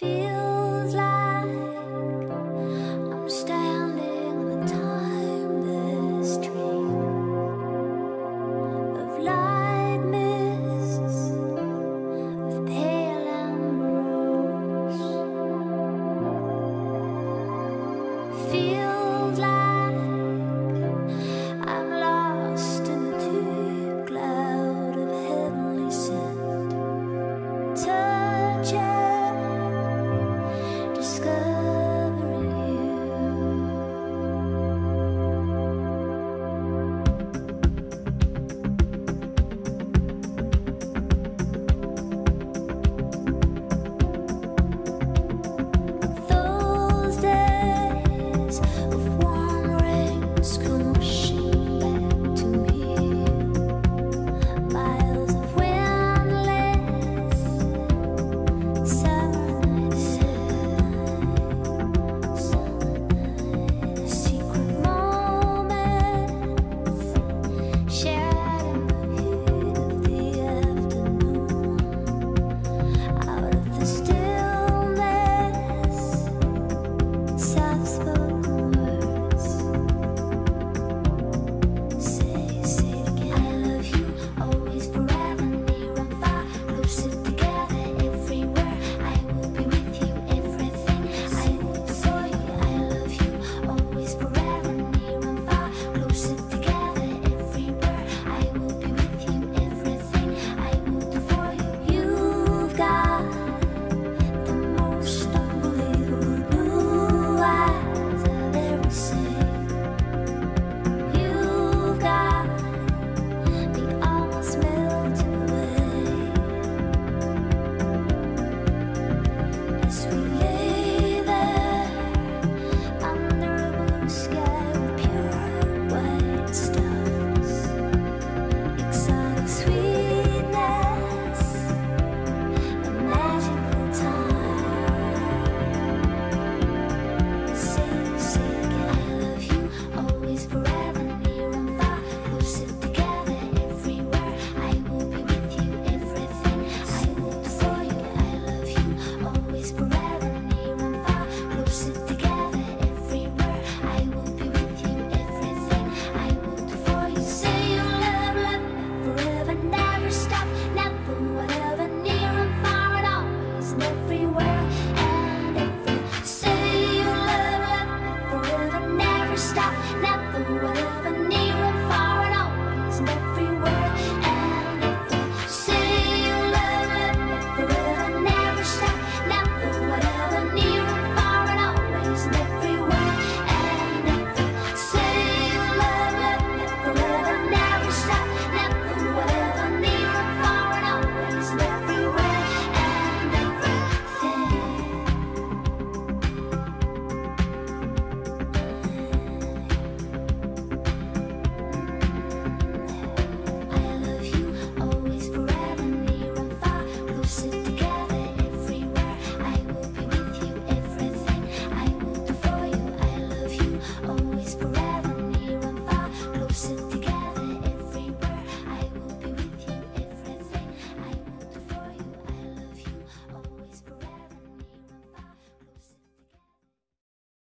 Feel.